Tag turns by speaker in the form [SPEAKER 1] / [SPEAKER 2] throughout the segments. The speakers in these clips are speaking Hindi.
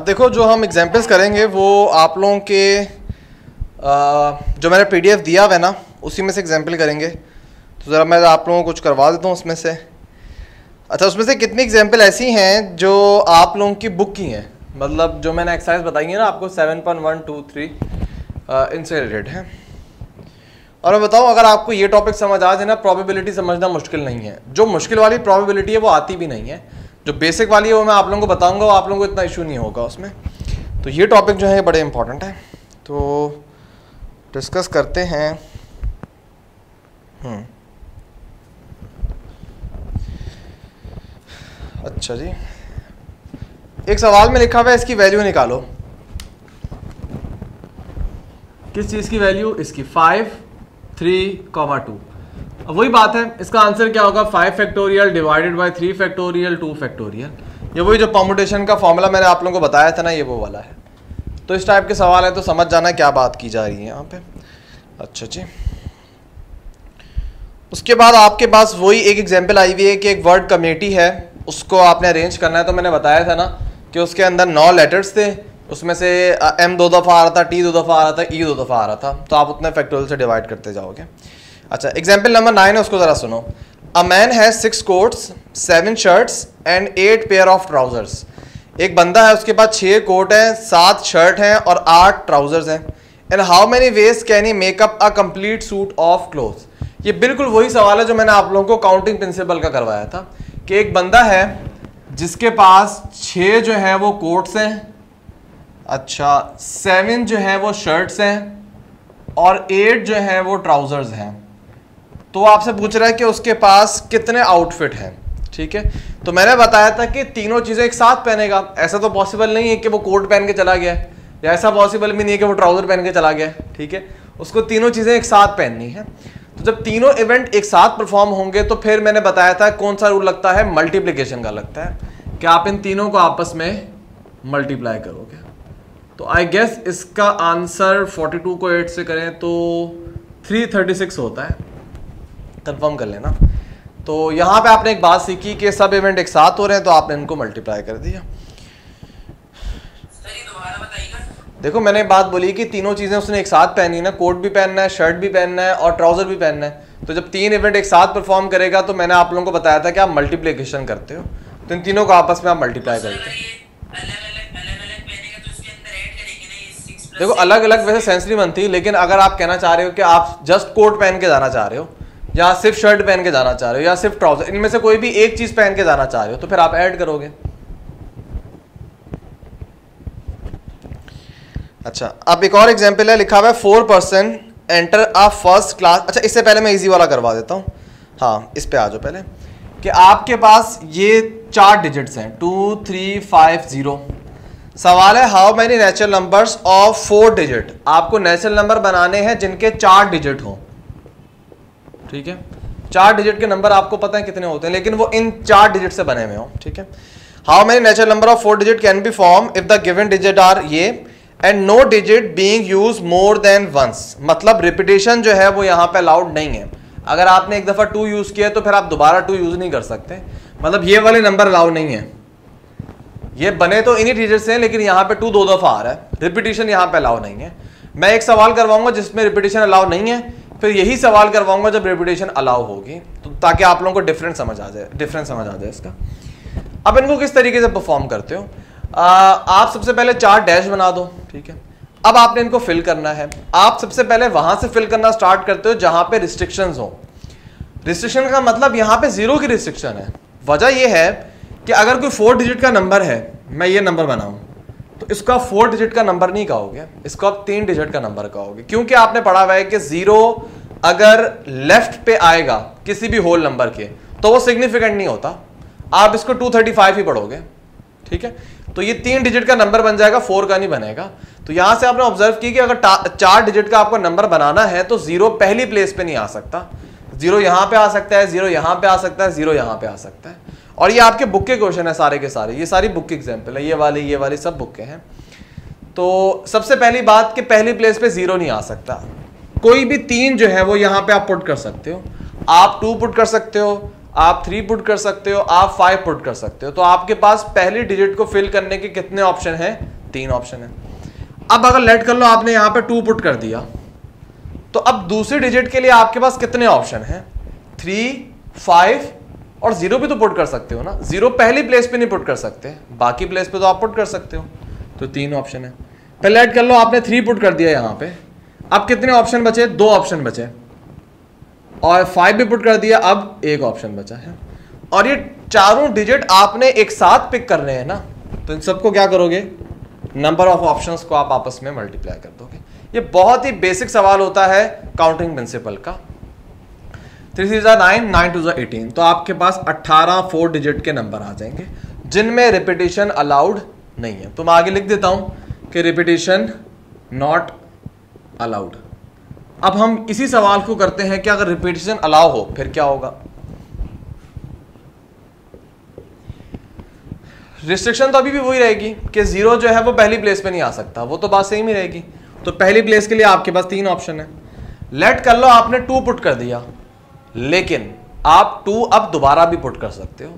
[SPEAKER 1] देखो जो हम एग्जाम्पल्स करेंगे वो आप लोगों के आ, जो मैंने पीडीएफ दिया हुआ है ना उसी में से एग्ज़ाम्पल करेंगे। तो ज़रा मैं आप लोगों को कुछ करवा देता हूँ उसमें से। अच्छा उसमें से कितनी एग्ज़ाम्पल ऐसी हैं जो आप लोगों की बुक की हैं? मतलब जो मैंने एक्सरसाइज बताई है ना आपको seven point one two three इनसे रिलेटेड है। और मैं बताऊँ अगर आपको ये टॉपिक समझ आ जाए ना प्रॉबिलिटी समझना मुश्किल नहीं है। जो मुश्किल वाली प्रॉबिलिटी है वो आती भी नहीं है। जो बेसिक वाली है वो मैं आप लोगों को बताऊँगा आप लोगों को इतना इशू नहीं होगा उसमें। तो ये टॉपिक जो है बड़े इंपॉर्टेंट है। तो डिस्कस करते हैं। हम्म। अच्छा जी। एक सवाल में लिखा हुआ है, इसकी वैल्यू निकालो। किस चीज़ की वैल्यू इसकी फाइव थ्री कॉमा टू अब वही बात है, इसका आंसर क्या होगा? Five factorial divided by three factorial two factorial ये वही जो पॉम्पिटेशन का फॉर्मूला मैंने आप लोगों को बताया था ना, ये वो वाला है। तो इस टाइप के सवाल है तो समझ जाना क्या बात की जा रही है यहाँ पे। अच्छा जी। उसके बाद आपके पास वही एक एग्ज़ाम्पल आई हुई है कि एक वर्ड कमेटी है, उसको आपने अरेंज करना है तो मैंने बताया था ना कि उसके अंदर नौ लेटर्स थे, उसमें से एम दो दफ़ा आ रहा था टी दो दफ़ा आ रहा था ई दो दफ़ा आ रहा था। तो आप उतने फैक्टोरियल से डिवाइड करते जाओगे। अच्छा एग्ज़ाम्पल नंबर नाइन है, उसको ज़रा सुनो। A man has six coats seven shirts and eight pair of trousers एक बंदा है, उसके पास छः कोट हैं, सात शर्ट हैं और आठ ट्राउजर्स हैं। And how many ways can he make up a complete suit of cloth ये बिल्कुल वही सवाल है जो मैंने आप लोगों को काउंटिंग प्रिंसिपल का करवाया था, कि एक बंदा है, जिसके पास छः जो है, वो कोट्स हैं अच्छा सेवन जो है, वो शर्ट्स हैं और एट जो है, वो ट्राउजर्स हैं। तो वो आपसे पूछ रहा है कि उसके पास कितने आउटफिट हैं? ठीक है? तो मैंने बताया था कि तीनों चीज़ें एक साथ पहनेगा। ऐसा तो पॉसिबल नहीं है कि वो कोट पहन के चला गया या ऐसा पॉसिबल भी नहीं है कि वो ट्राउज़र पहन के चला गया ठीक है? उसको तीनों चीज़ें एक साथ पहननी है। तो जब तीनों इवेंट एक साथ परफॉर्म होंगे तो फिर मैंने बताया था कौन सा रूल लगता है? मल्टीप्लीकेशन का लगता है। कि आप इन तीनों को आपस में मल्टीप्लाई करोगे? तो आई गेस इसका आंसर 42 को 8 से करें तो 336 होता है। कंफर्म कर लेना। तो यहाँ पे आपने एक बात सीखी कि सब इवेंट एक साथ हो रहे हैं तो आपने इनको मल्टीप्लाई कर दिया। देखो मैंने बात बोली कि तीनों चीज़ें उसने एक साथ पहनी ना कोट भी पहनना है शर्ट भी पहनना है और ट्राउज़र भी पहनना है। तो जब तीन इवेंट एक साथ परफॉर्म करेगा तो मैंने आप लोगों को बताया था कि आप मल्टीप्लीकेशन करते हो। तो इन तीनों को आपस में आप मल्टीप्लाई करते हो। देखो अलग अलग वैसे सेंसरी बनती लेकिन अगर आप कहना चाह रहे हो कि आप जस्ट कोट पहन के जाना चाह रहे हो या सिर्फ़ शर्ट पहन के जाना चाह रहे हो, या सिर्फ़ ट्राउज़र इनमें से कोई भी एक चीज़ पहन के जाना चाह रहे हो तो फिर आप ऐड करोगे। अच्छा अब एक और एग्ज़ाम्पल है, लिखा हुआ है four percent enter a first class अच्छा इससे पहले मैं इजी वाला करवा देता हूँ। हाँ इस पे आ जाओ पहले। कि आपके पास ये चार डिजिट्स हैं टू थ्री फाइव ज़ीरो सवाल है how many natural numbers of four digit आपको नेचुरल नंबर बनाने हैं जिनके चार डिजिट हो। ठीक है? चार डिजिट के नंबर आपको पता है कितने होते हैं, लेकिन वो इन चार डिजिट से बने हुए हो, ठीक है? How many natural number of four digit can be form if the given digit are ये and no digit being use more than once मतलब रिपीटेशन जो है वो यहाँ पे अलाउड नहीं है। अगर आपने एक दफ़ा टू यूज़ किया तो फिर आप दोबारा टू यूज़ नहीं कर सकते। मतलब ये वाले नंबर अलाउ नहीं है। ये बने तो इन्हीं डिजिट से हैं, लेकिन यहाँ पे टू दो दफ़ा आ रहा है। रिपीटेशन यहाँ पे अलाउ नहीं है। मैं एक सवाल करवाऊँगा जिसमें रिपीटेशन अलाउ नहीं है। फिर यही सवाल करवाऊँगा जब रिपीटेशन अलाउ होगी तो ताकि आप लोगों को डिफरेंट समझ आ जाए डिफरेंस समझ आ जाए इसका। अब इनको किस तरीके से परफॉर्म करते हो? आ, आप सबसे पहले चार डैश बना दो ठीक है? अब आपने इनको फिल करना है। आप सबसे पहले वहाँ से फिल करना स्टार्ट करते हो जहाँ पे रिस्ट्रिक्शन हो। रिस्ट्रिक्शन का मतलब यहाँ पे ज़ीरो की रिस्ट्रिक्शन है। वजह यह है कि अगर कोई फोर डिजिट का नंबर है मैं ये नंबर बनाऊँ। तो इसको आप फोर डिजिट का नंबर नहीं कहोगे, इसको आप तीन डिजिट का नंबर कहोगे, क्योंकि आपने पढ़ा हुआ है कि ज़ीरो अगर लेफ़्ट पे आएगा किसी भी होल नंबर के तो वो सिग्निफिकेंट नहीं होता। आप इसको 235 ही पढ़ोगे, ठीक है? तो ये तीन डिजिट का नंबर बन जाएगा फोर का नहीं बनेगा। तो यहाँ से आपने ऑब्ज़र्व की कि अगर चार डिजिट का आपको नंबर बनाना है तो ज़ीरो पहली प्लेस पे नहीं आ सकता। ज़ीरो यहाँ पे आ सकता है ज़ीरो यहाँ पे आ सकता है ज़ीरो यहाँ पे आ सकता है। और ये आपके बुक के क्वेश्चन है सारे के सारे। ये सारी बुक के एग्ज़ाम्पल है। ये वाले ये वाले सब बुक के हैं। तो सबसे पहली बात कि पहली प्लेस पे ज़ीरो नहीं आ सकता। कोई भी तीन जो है वो यहाँ पे आप पुट कर सकते हो। आप टू पुट कर सकते हो, आप थ्री पुट कर सकते हो, आप फाइव पुट कर सकते हो। तो आपके पास पहली डिजिट को फिल करने के कितने ऑप्शन हैं? तीन ऑप्शन हैं। अब अगर लेट कर लो, आपने यहाँ पे टू पुट कर दिया। तो अब दूसरी डिजिट के लिए आपके पास कितने ऑप्शन हैं? थ्री फाइव और ज़ीरो भी तो पुट कर सकते हो ना। ज़ीरो पहली प्लेस पे नहीं पुट कर सकते। बाकी प्लेस पे तो आप पुट कर सकते हो। तो तीन ऑप्शन है। पहले ऐड कर लो, आपने थ्री पुट कर दिया यहाँ पे। अब कितने ऑप्शन बचे? दो ऑप्शन बचे। और फाइव भी पुट कर दिया, अब एक ऑप्शन बचा है। और ये चारों डिजिट आपने एक साथ पिक कर रहे हैं ना तो इन सबको क्या करोगे? नंबर ऑफ़ ऑप्शंस को आप आपस में मल्टीप्लाई कर दोगे। ये बहुत ही बेसिक सवाल होता है काउंटिंग प्रिंसिपल का। Three three nine nine two eighteen तो आपके पास अट्ठारह फोर डिजिट के नंबर आ जाएँगे, जिनमें रिपीटिशन अलाउड नहीं है। तो मैं आगे लिख देता हूँ कि रिपीटिशन नॉट अलाउड अब हम इसी सवाल को करते हैं कि अगर रिपीटिशन अलाउ हो, फिर क्या होगा? रिस्ट्रिक्शन तो अभी भी वही रहेगी कि ज़ीरो जो है वो पहली प्लेस पे नहीं आ सकता। वो तो बात सेम ही रहेगी। तो पहली प्लेस के लिए आपके पास तीन ऑप्शन है। लेट कर लो, आपने टू पुट कर दिया। लेकिन आप टू अब दोबारा भी पुट कर सकते हो।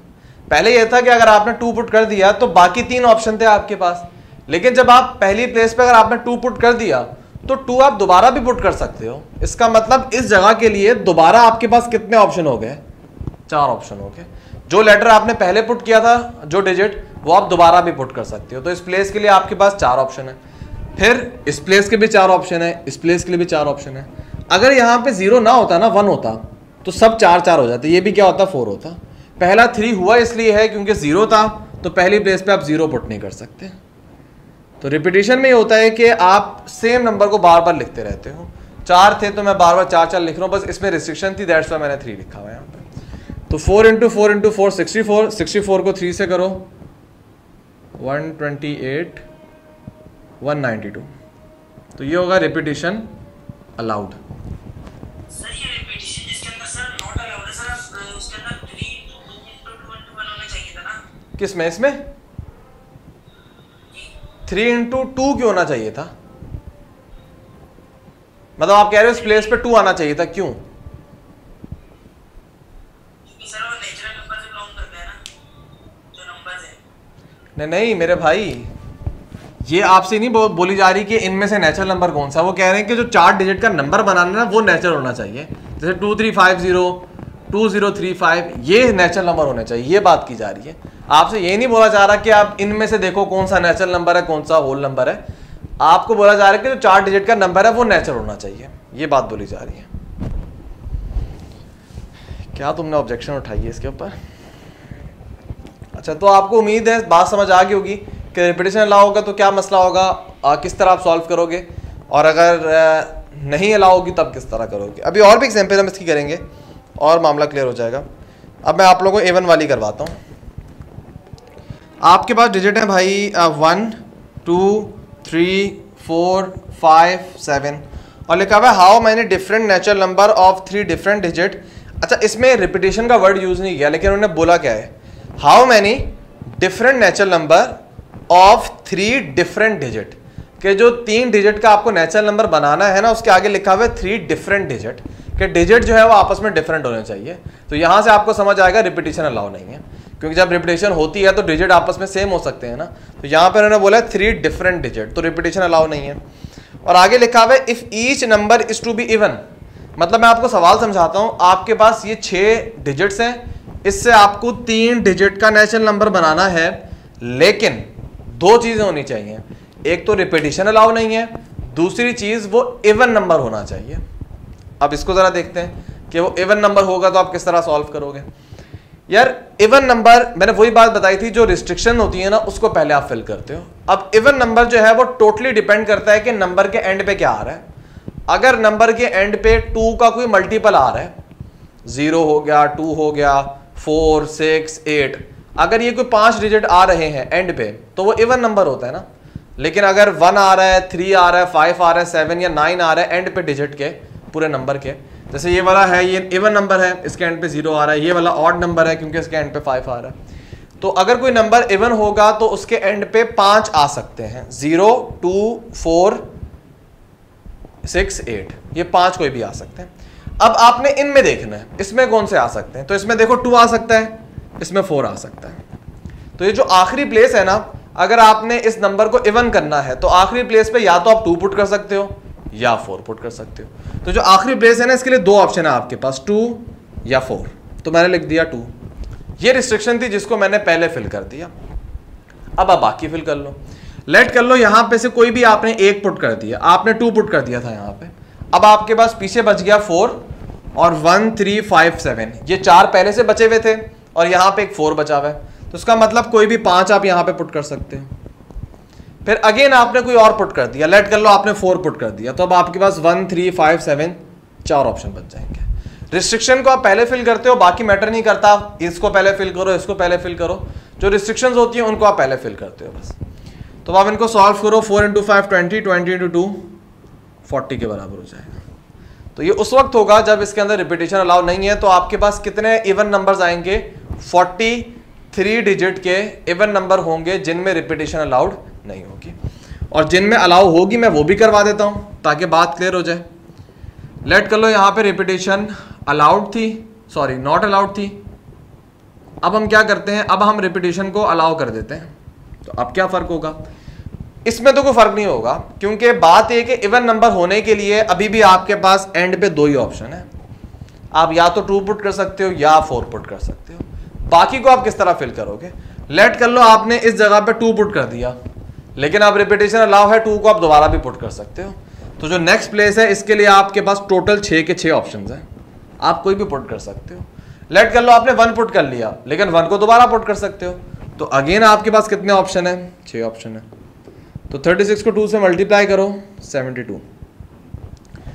[SPEAKER 1] पहले यह था कि अगर आपने टू पुट कर दिया तो बाकी तीन ऑप्शन थे आपके पास। लेकिन जब आप पहली प्लेस पे अगर आपने टू पुट कर दिया तो टू आप दोबारा भी पुट कर सकते हो। इसका मतलब इस जगह के लिए दोबारा आपके पास कितने ऑप्शन हो गए? चार ऑप्शन हो गए। जो लेटर आपने पहले पुट किया था, जो डिजिट वो आप दोबारा भी पुट कर सकते हो। तो इस प्लेस के लिए आपके पास चार ऑप्शन है। फिर इस प्लेस के भी चार ऑप्शन है, इस प्लेस के लिए भी चार ऑप्शन है। अगर यहाँ पे ज़ीरो ना होता ना वन होता तो सब चार चार हो जाते ये भी क्या होता फोर होता। पहला थ्री हुआ इसलिए है क्योंकि ज़ीरो था तो पहली प्लेस पे आप ज़ीरो पुट नहीं कर सकते। तो रिपीटेशन में ये होता है कि आप सेम नंबर को बार बार लिखते रहते हो। चार थे तो मैं बार बार चार चार लिख रहा हूँ, बस इसमें रिस्ट्रिक्शन थी दैट्स वाई मैंने थ्री लिखा हुआ यहाँ पे। तो four into four into four sixty four sixty four को थ्री से करो। One twenty eight one ninety two तो ये होगा रिपीटिशन अलाउड किसमें? इसमें थ्री इंटू टू क्यों होना चाहिए था? मतलब आप कह रहे हो इस प्लेस पे टू आना चाहिए था क्यों? नहीं नहीं मेरे भाई ये आपसे नहीं बो, बोली जा रही कि इनमें से नेचुरल नंबर कौन सा? वो कह रहे हैं कि जो चार डिजिट का नंबर बनाना है ना वो नेचुरल होना चाहिए। जैसे two three five zero two zero three five ये नेचुरल नंबर होने चाहिए ये बात की जा रही है। आपसे ये नहीं बोला जा रहा कि आप इनमें से देखो कौन सा नेचुरल नंबर है कौन सा होल नंबर है। आपको बोला जा रहा है कि जो चार डिजिट का नंबर है वो नेचुरल होना चाहिए। ये बात बोली जा रही है। क्या तुमने ऑब्जेक्शन उठाई है इसके ऊपर? अच्छा तो आपको उम्मीद है बात समझ आ गई होगी कि रिपीटेशन अलाउ होगा तो क्या मसला होगा आ, किस तरह आप सॉल्व करोगे? और अगर आ, नहीं अलाउ होगी तब किस तरह करोगे? अभी और भी एग्ज़ाम्पल हम इसकी करेंगे। और मामला क्लियर हो जाएगा। अब मैं आप लोगों को एवन वाली करवाता हूँ। आपके पास डिजिट है भाई one two three four five seven और लिखा हुआ है how many different natural number of three different digit अच्छा इसमें रिपीटेशन का वर्ड यूज़ नहीं किया, लेकिन उन्होंने बोला क्या है? How many different natural number of three different digit के जो तीन डिजिट का आपको नेचुरल नंबर बनाना है ना, उसके आगे लिखा हुआ है थ्री डिफरेंट डिजिट कि डिजिट जो है वो आपस में डिफरेंट होने चाहिए। तो यहाँ से आपको समझ आएगा रिपीटेशन अलाउ नहीं है। क्योंकि जब रिपीटेशन होती है तो डिजिट आपस में सेम हो सकते हैं ना। तो यहाँ पर उन्होंने बोला थ्री डिफरेंट डिजिट तो रिपीटेशन अलाउ नहीं है। और आगे लिखा हुआ है if each number is to be even मतलब मैं आपको सवाल समझाता हूँ, आपके पास ये छः डिजिट्स हैं, इससे आपको तीन डिजिट का नेचुरल नंबर बनाना है, लेकिन दो चीज़ें होनी चाहिए। एक तो रिपीटेशन अलाउ नहीं है, दूसरी चीज़ वो इवन नंबर होना चाहिए। अब इसको ज़रा देखते हैं कि वो इवन नंबर होगा तो आप किस तरह सॉल्व करोगे। यार इवन नंबर मैंने वही बात बताई थी जो रिस्ट्रिक्शन होती है ना, उसको पहले आप फिल करते हो। अब इवन नंबर जो है वो टोटली डिपेंड करता है कि नंबर के एंड पे क्या आ रहा है। अगर नंबर के एंड पे टू का कोई मल्टीपल आ रहा है ज़ीरो हो गया टू हो गया फोर सिक्स एट अगर ये कोई पाँच डिजिट आ रहे हैं एंड पे तो वो इवन नंबर होता है ना। लेकिन अगर वन आ रहा है थ्री आ रहा है फाइव आ रहा है सेवन या नाइन आ रहा है एंड पे डिजिट के, पूरे नंबर के। जैसे ये वाला है, ये इवन नंबर है, इसके एंड पे ज़ीरो आ रहा है, ये वाला ऑड नंबर है, क्योंकि इसके एंड पे फाइव आ रहा है। तो अगर कोई नंबर इवन होगा तो उसके एंड पे पाँच आ सकते हैं। Zero two four six eight ये पाँच कोई भी आ सकते हैं। अब आपने इनमें देखना है। इसमें कौन से आ सकते हैं? तो इसमें देखो टू आ सकता है, इसमें फोर आ सकता है। तो ये जो आखिरी प्लेस है ना अगर आपने इस नंबर को इवन करना है तो आखिरी प्लेस पे या तो आप टू पुट कर सकते हो, या फोर पुट कर सकते हो। तो जो आखिरी प्लेस है ना, इसके लिए दो ऑप्शन है आपके पास टू या फोर तो मैंने लिख दिया टू ये रिस्ट्रिक्शन थी जिसको मैंने पहले फिल कर दिया। अब आप बाकी फिल कर लो। लेट कर लो, यहाँ पे से कोई भी आपने एक पुट कर दिया। आपने टू पुट कर दिया था यहाँ पे। अब आपके पास पीछे बच गया फोर और वन थ्री फाइव सेवन ये चार पहले से बचे हुए थे, और यहाँ पे एक फोर बचा हुआ है। तो उसका मतलब कोई भी पाँच आप यहाँ पे पुट कर सकते हो। फिर अगेन आपने कोई और पुट कर दिया। लेट कर लो, आपने फोर पुट कर दिया। तो अब आपके पास वन थ्री फाइव सेवन चार ऑप्शन बन जाएँगे। रिस्ट्रिक्शन को आप पहले फिल करते हो, बाकी मैटर नहीं करता। इसको पहले फिल करो, इसको पहले फिल करो। जो रिस्ट्रिक्शंस होती हैं, उनको आप पहले फिल करते हो बस। तो आप इनको सॉल्व करो four into five twenty twenty into two forty के बराबर हो जाएगा। तो ये उस वक्त होगा जब इसके अंदर रिपीटेशन अलाउ नहीं है तो आपके पास कितने इवन नंबर्स आएँगे? फोर्टी थ्री डिजिट के इवन नंबर होंगे जिनमें रिपीटेशन अलाउड नहीं होगी। और जिनमें अलाउ होगी, मैं वो भी करवा देता हूँ, ताकि बात क्लियर हो जाए। लेट कर लो यहाँ पे रिपीटेशन अलाउड थी सॉरी नॉट अलाउड थी। अब हम क्या करते हैं? अब हम रिपीटेशन को अलाउ कर देते हैं। तो अब क्या फ़र्क होगा? इसमें तो कोई फ़र्क नहीं होगा, क्योंकि बात यह कि इवन नंबर होने के लिए अभी भी आपके पास एंड पे दो ही ऑप्शन है। आप या तो टू पुट कर सकते हो या फोर पुट कर सकते हो। बाकी को आप किस तरह फिल करोगे? लेट कर लो, आपने इस जगह पे टू पुट कर दिया। लेकिन आप रिपीटेशन अलाउ है टू को आप दोबारा भी पुट कर सकते हो। तो जो नेक्स्ट प्लेस है, इसके लिए आपके पास टोटल छह के छह ऑप्शन है। आप कोई भी पुट कर सकते हो। लेट कर लो, आपने वन पुट कर लिया। लेकिन वन को दोबारा पुट कर सकते हो। तो अगेन आपके पास कितने ऑप्शन है? छह ऑप्शन है। तो 36 को 2 से मल्टीप्लाई करो 72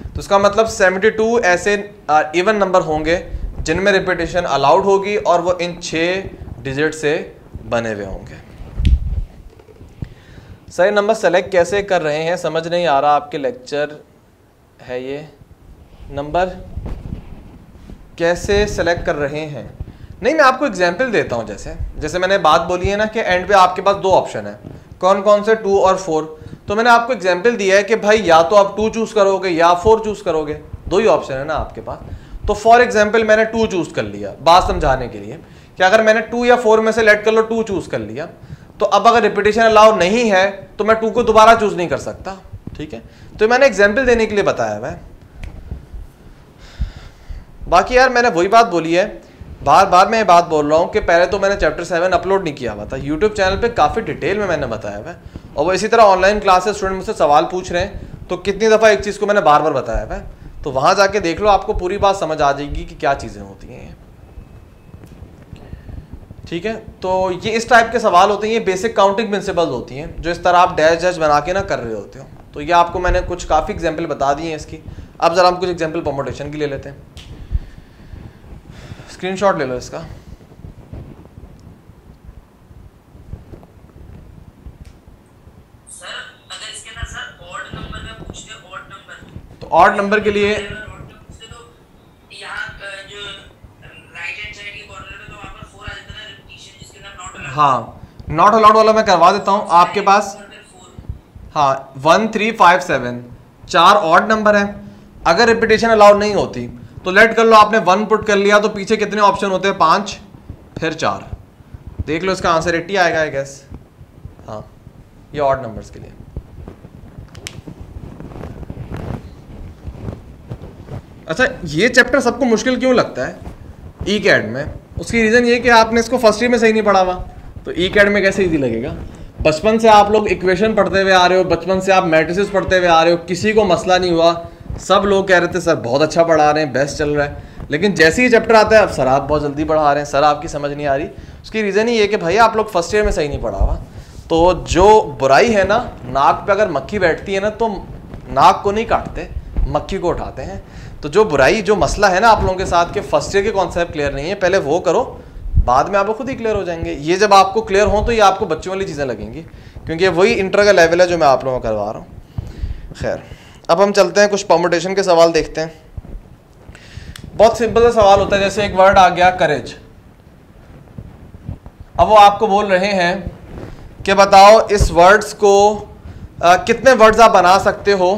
[SPEAKER 1] तो इसका मतलब 72 ऐसे इवन नंबर होंगे। जिनमें रिपीटेशन अलाउड होगी और वो इन छह डिजिट से बने हुए होंगे। सही नंबर सेलेक्ट कैसे कर रहे हैं, समझ नहीं आ रहा आपके लेक्चर है ये। नंबर कैसे सेलेक्ट कर रहे हैं? नहीं, मैं आपको एग्ज़ाम्पल देता हूँ जैसे। जैसे मैंने बात बोली है ना कि एंड पे आपके पास दो ऑप्शन है। कौन कौन से टू और फोर तो मैंने आपको एग्ज़ाम्पल दिया है कि भाई या तो आप टू चूज़ करोगे या फोर चूज़ करोगे। दो ही ऑप्शन है ना आपके पास। तो फॉर एग्ज़ाम्पल मैंने टू चूज़ कर लिया, बात समझाने के लिए कि अगर मैंने टू या फोर में से लेट कर लो टू चूज़ कर लिया तो अब अगर रिपीटेशन अलाउ नहीं है तो मैं टू को दोबारा चूज़ नहीं कर सकता, ठीक है? तो मैंने एग्ज़ाम्पल देने के लिए बताया हुआ बाकी यार, मैंने वही बात बोली है बार बार मैं ये बात बोल रहा हूँ कि पहले तो मैंने चैप्टर सेवन अपलोड नहीं किया हुआ था। यूट्यूब चैनल पे काफ़ी डिटेल में मैंने बताया हुआ है। और वो इसी तरह ऑनलाइन क्लासेस स्टूडेंट मुझसे सवाल पूछ रहे हैं तो कितनी दफ़ा एक चीज़ को मैंने बार बार बताया हुआ है। तो वहाँ जाके देख लो, आपको पूरी बात समझ आ जाएगी कि क्या चीज़ें होती हैं। ठीक है? तो ये इस टाइप के सवाल होते हैं, ये बेसिक काउंटिंग प्रिंसिपल होती हैं, जो इस तरह आप डैश डैश बना के ना कर रहे होते हो। तो ये आपको मैंने कुछ काफ़ी एग्ज़ाम्पल बता दिए हैं इसकी। अब ज़रा हम कुछ एग्ज़ाम्पल प्रमोटेशन की ले लेते हैं। स्क्रीनशॉट ले लो इसका। ऑड नंबर के लिए हाँ नॉट अलाउड वाला मैं करवा देता हूँ। आपके पास हाँ वन थ्री फाइव सेवन चार ऑड नंबर है। अगर रिपीटेशन अलाउड नहीं होती तो लेट कर लो आपने वन पुट कर लिया तो पीछे कितने ऑप्शन होते हैं? पाँच फिर चार। देख लो इसका आंसर एट्टी आएगा आई गेस हाँ ये ऑड नंबर्स के लिए। अच्छा ये चैप्टर सबको मुश्किल क्यों लगता है? ई e कैड में। उसकी रीज़न ये कि आपने इसको फ़र्स्ट ईयर में सही नहीं पढ़ा हुआ। तो ई e कैड में कैसे ईजी लगेगा? बचपन से आप लोग इक्वेशन पढ़ते हुए आ रहे हो, बचपन से आप मैट्रिसेस पढ़ते हुए आ रहे हो, किसी को मसला नहीं हुआ। सब लोग कह रहे थे, सर, बहुत अच्छा पढ़ा रहे हैं बेस्ट चल रहा है। लेकिन जैसे ही चैप्टर आता है, अब सर, आप बहुत जल्दी पढ़ा रहे हैं। सर, आपकी समझ नहीं आ रही। उसकी रीज़न ही ये कि भाई आप लोग फ़र्स्ट ईयर में सही नहीं पढ़ा हुआ। तो जो बुराई है ना, नाक पे अगर मक्खी बैठती है ना तो नाक को नहीं काटते। मक्खी को उठाते हैं। तो जो बुराई जो मसला है ना आप लोगों के साथ के फ़र्स्ट ईयर के कॉन्सेप्ट क्लियर नहीं है। पहले वो करो बाद में आपको खुद ही क्लियर हो जाएँगे। ये जब आपको क्लियर हो तो ये आपको बच्चों वाली चीज़ें लगेंगी। क्योंकि वही इंटर का लेवल है जो मैं आप लोगों को करवा रहा हूँ। खैर अब हम चलते हैं कुछ पॉम्पिटेशन के सवाल देखते हैं। बहुत सिंपल सा सवाल होता है जैसे एक वर्ड आ गया करेज अब वो आपको बोल रहे हैं कि बताओ इस वर्ड्स को आ, कितने वर्ड्स आप बना सकते हो?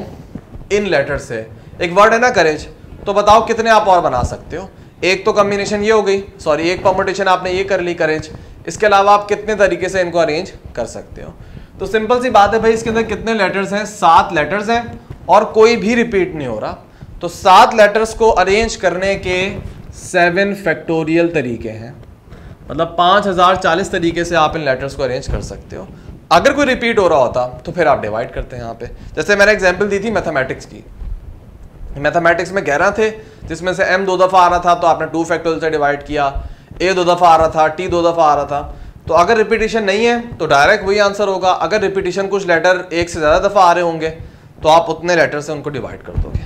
[SPEAKER 1] इन लेटर से। एक वर्ड है ना करेज तो बताओ कितने आप और बना सकते हो? एक तो कॉम्बिनेशन ये हो गई। सॉरी एक परमुटेशन आपने ये कर ली करेज इसके अलावा आप कितने तरीके से इनको अरेंज कर सकते हो? तो सिंपल सी बात है भाई, इसके अंदर कितने लेटर्स हैं? सात लेटर्स हैं और कोई भी रिपीट नहीं हो रहा। तो सात लेटर्स को अरेंज करने के सेवन फैक्टोरियल तरीके हैं। मतलब पाँच हज़ार चालीस तरीके से आप इन लेटर्स को अरेंज कर सकते हो। अगर कोई रिपीट हो रहा होता तो फिर आप डिवाइड करते हैं यहाँ पे। जैसे मैंने एग्ज़ाम्पल दी थी मैथमेटिक्स की। मैथमेटिक्स में ग्यारह थे, जिसमें से एम दो दफ़ा आ रहा था तो आपने टू फैक्टोरियल से डिवाइड किया। ए दो दफ़ा आ रहा था टी दो दफ़ा आ रहा था। तो अगर रिपीटिशन नहीं है तो डायरेक्ट वही आंसर होगा। अगर रिपीटिशन कुछ लेटर एक से ज़्यादा दफ़ा आ रहे होंगे तो आप उतने लेटर से उनको डिवाइड कर दोगे।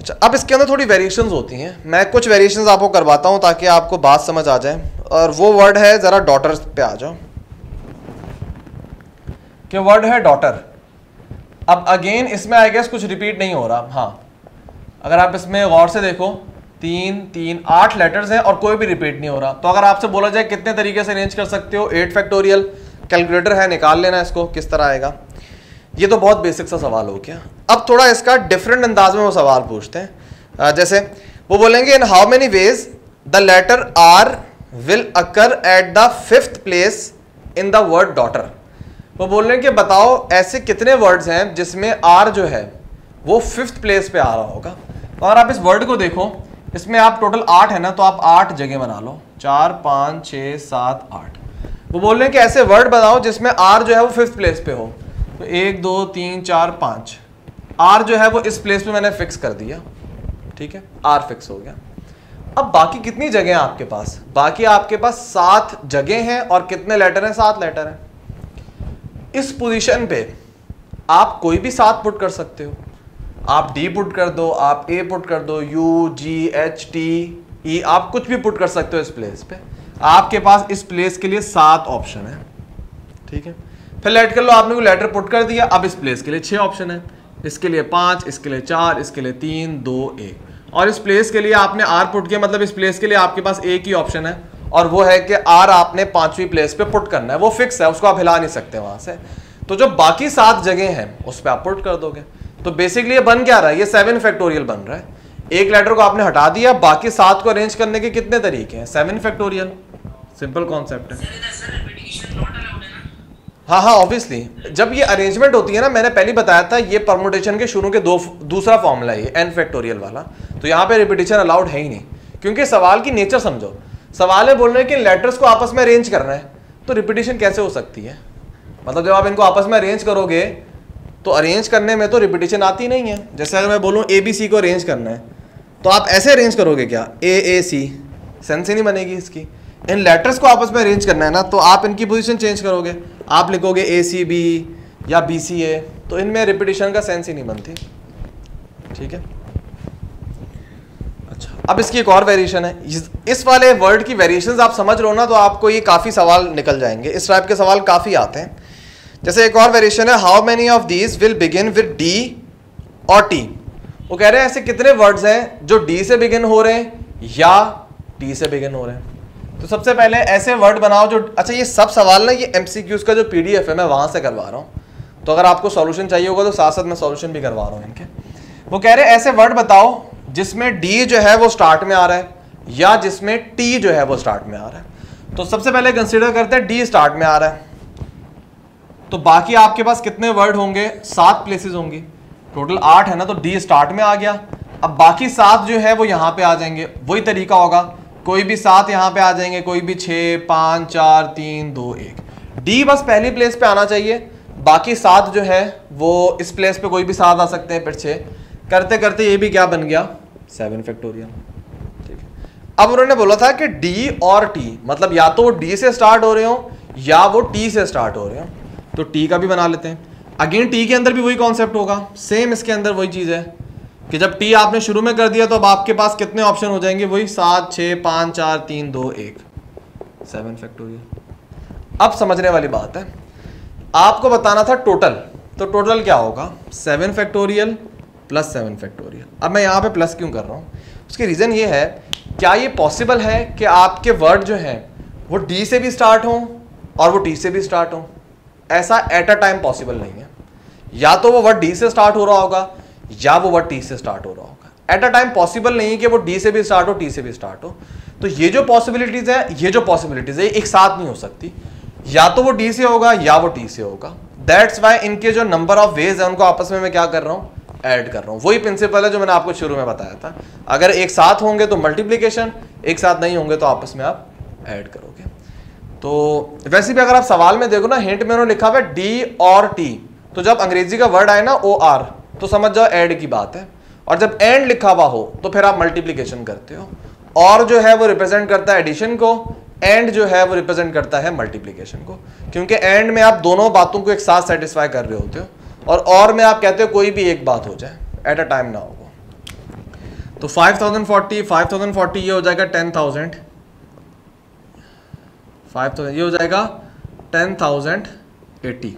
[SPEAKER 1] अच्छा अब इसके अंदर थोड़ी वेरिएशंस होती हैं। मैं कुछ वेरिएशंस आपको करवाता हूँ ताकि आपको बात समझ आ जाए। और वो वर्ड है, ज़रा डॉटर पे आ जाओ। क्या वर्ड है डॉटर अब अगेन इसमें आई गेस कुछ रिपीट नहीं हो रहा। हाँ। अगर आप इसमें गौर से देखो, तीन तीन, आठ लेटर्स हैं और कोई भी रिपीट नहीं हो रहा। तो अगर आपसे बोला जाए, कितने तरीके से अरेंज कर सकते हो? एट फैक्टोरियल कैलकुलेटर है, निकाल लेना इसको, किस तरह आएगा? ये तो बहुत बेसिक सा सवाल हो गया। अब थोड़ा इसका डिफरेंट अंदाज में वो सवाल पूछते हैं। जैसे वो बोलेंगे in how many ways the letter R will occur at the fifth place in the word daughter वो बोल रहे हैं कि बताओ, ऐसे कितने वर्ड्स हैं जिसमें आर जो है, वो फिफ्थ प्लेस पे आ रहा होगा? और आप इस वर्ड को देखो, इसमें आप टोटल आठ है ना तो आप आठ जगह बना लो। चार, पाँच छः सात, आठ। वो बोल रहे हैं कि ऐसे वर्ड बनाओ जिसमें आर जो है वो फिफ्थ प्लेस पे हो। तो एक, दो, तीन, चार, पाँच। आर जो है वो इस प्लेस पे मैंने फिक्स कर दिया। ठीक है? आर फिक्स हो गया। अब बाकी कितनी जगह हैं आपके पास? बाकी आपके पास सात जगह हैं और कितने लेटर हैं? सात लेटर हैं। इस पोजीशन पे आप कोई भी सात पुट कर सकते हो। आप डी पुट कर दो, आप ए पुट कर दो U G H T E आप कुछ भी पुट कर सकते हो इस प्लेस पे। आपके पास इस प्लेस के लिए सात ऑप्शन है। ठीक है? फिर लेट कर लो, आपने वो लेटर पुट कर दिया। अब इस प्लेस के लिए छः ऑप्शन है। इसके लिए पाँच, इसके लिए चार, इसके लिए तीन, दो, एक। और इस प्लेस के लिए आपने आर पुट किया मतलब इस प्लेस के लिए आपके पास एक ही ऑप्शन है। और वो है कि आर आपने पांचवी प्लेस पे पुट करना है। वो फिक्स है, उसको आप हिला नहीं सकते वहाँ से। तो जो बाकी सात जगह हैं, उस पर आप पुट कर दोगे। तो बेसिकली ये बन क्या रहा है? ये सेवन फैक्टोरियल बन रहा है। एक लेटर को आपने हटा दिया, बाकी सात को अरेंज करने के कितने तरीके हैं? सेवन फैक्टोरियल सिंपल कॉन्सेप्ट है। हाँ हाँ ऑब्वियसली जब ये अरेंजमेंट होती है ना, मैंने पहले बताया था, ये परमोटेशन के शुरू के दो दूसरा फॉर्मूला है एन फैक्टोरियल वाला. तो यहाँ पे रिपीटेशन अलाउड है ही नहीं. क्योंकि सवाल की नेचर समझो. सवाल है बोल रहे हैं कि लेटर्स को आपस में अरेंज करना है तो रिपीटेशन कैसे हो सकती है? मतलब जब आप इनको आपस में अरेंज करोगे तो अरेंज करने में तो रिपीटेशन आती नहीं है. जैसे अगर मैं बोलूँ ए बी सी को अरेंज करना है तो आप ऐसे अरेंज करोगे क्या? ए ए सी सेंस ही नहीं बनेगी इसकी. इन लेटर्स को आपस में अरेंज करना है ना तो आप इनकी पोजीशन चेंज करोगे। आप लिखोगे ए सी बी या बी सी ए तो इनमें रिपीटेशन का सेंस ही नहीं बनती। ठीक है? अच्छा। अब इसकी एक और वेरिएशन है। इस वाले वर्ड की वेरिएशन आप समझ लो ना तो आपको ये काफ़ी सवाल निकल जाएँगे। इस टाइप के सवाल काफ़ी आते हैं। जैसे एक और वेरिएशन है how many of these will begin with D और टी वो कह रहे हैं ऐसे कितने वर्ड्स हैं जो डी से बिगिन हो रहे हैं या टी से बिगिन हो रहे हैं? तो सबसे पहले ऐसे वर्ड बनाओ जो अच्छा ये सब सवाल ना, ये एमसीक्यूज का जो पीडीएफ है, मैं वहाँ से करवा रहा हूँ। तो अगर आपको सॉल्यूशन चाहिए होगा तो साथ साथ मैं सॉल्यूशन भी करवा रहा हूँ इनके। वो कह रहे हैं, ऐसे वर्ड बताओ, जिसमें डी जो है, वो स्टार्ट में आ रहा है, या जिसमें टी जो है, वो स्टार्ट में आ रहा है। तो सबसे पहले कंसिडर करते हैं डी स्टार्ट में आ रहा है। तो बाकी आपके पास कितने वर्ड होंगे? सात प्लेसेस होंगी। टोटल आठ है ना तो डी स्टार्ट में आ गया। अब बाकी सात जो है, वो यहाँ पे आ जाएँगे। वही तरीका होगा। कोई भी सात यहाँ पे आ जाएँगे, कोई भी छः पाँच, चार, तीन, दो, एक। डी बस पहली प्लेस पे आना चाहिए। बाकी सात जो है, वो इस प्लेस पे कोई भी सात आ सकते हैं फिर छः करते करते ये भी क्या बन गया? सेवन फैक्टोरियल ठीक है। अब उन्होंने बोला था कि डी और टी मतलब या तो वो डी से स्टार्ट हो रहे हो, या वो टी से स्टार्ट हो रहे हो। तो टी का भी बना लेते हैं। अगेन टी के अंदर भी वही कॉन्सेप्ट होगा। सेम इसके अंदर वही चीज़ है। कि जब टी आपने शुरू में कर दिया तो अब आपके पास कितने ऑप्शन हो जाएँगे? वही सात छः पाँच, चार, तीन, दो, एक। सेवन फैक्टोरियल अब समझने वाली बात है। आपको बताना था टोटल तो टोटल क्या होगा? Seven factorial plus seven factorial अब मैं यहाँ पे प्लस क्यों कर रहा हूँ? उसकी रीज़न ये है, क्या ये पॉसिबल है कि आपके वर्ड जो हैं, वो डी से भी स्टार्ट हों और वो टी से भी स्टार्ट हों? ऐसा एट अ टाइम पॉसिबल नहीं है। या तो वो वर्ड डी से स्टार्ट हो रहा होगा या वो वर्ड टी से स्टार्ट हो रहा होगा। एट अ टाइम पॉसिबल नहीं है कि वो डी से भी स्टार्ट हो टी से भी स्टार्ट हो। तो ये जो पॉसिबिलिटीज है, ये जो पॉसिबिलिटीज है एक साथ नहीं हो सकती। या तो वो डी से होगा, या वो टी से होगा। दैट्स वाई इनके जो नंबर ऑफ़ वेज है, उनको आपस में मैं क्या कर रहा हूँ? ऐड कर रहा हूँ। वही प्रिंसिपल है जो मैंने आपको शुरू में बताया था। अगर एक साथ होंगे तो मल्टीप्लीकेशन एक साथ नहीं होंगे तो आपस में आप ऐड करोगे। तो वैसे भी अगर आप सवाल में देखो ना हिंट में उन्होंने लिखा हुआ है डी और टी तो जब अंग्रेज़ी का वर्ड आए ना ओ आर तो समझ जाओ एड की बात है। और जब एंड लिखा हुआ हो तो फिर आप मल्टीप्लीकेशन करते हो। और जो है, वो रिप्रेजेंट करता है एडिशन को एंड जो है, वो रिप्रेजेंट करता है मल्टीप्लीकेशन को। क्योंकि एंड में आप दोनों बातों को एक साथ सेटिस्फाई कर रहे होते हो। और और में आप कहते हो, कोई भी एक बात हो जाए एट अ टाइम ना हो। तो 5040 5040 ये हो जाएगा 10000 5000 ये हो जाएगा 10080